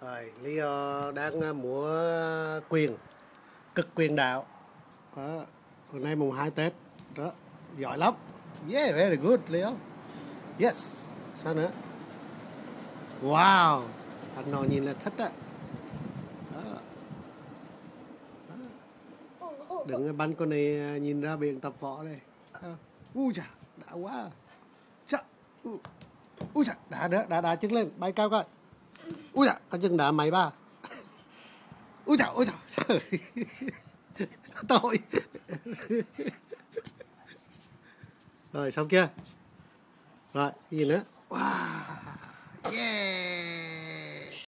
Rồi, do đang mùa múa quyền, cực quyền đạo. Đó. Hôm nay mùng 2 Tết. Đó, giỏi lắm. Yeah, very good, Leo. Yes. Sao nữa? Wow. Anh ngồi nhìn là thích á. Đó. Đừng bắn con này à, nhìn ra biển tập võ đây. u chà, đã quá. Chà. u chà, đã nữa, đã đã trứng lên, bay cao coi. Ui dạ, con chừng đá máy ba. Ui dạ, ui dạ, trời. Tội. Rồi, xong kia. Rồi, gì nữa? Wow.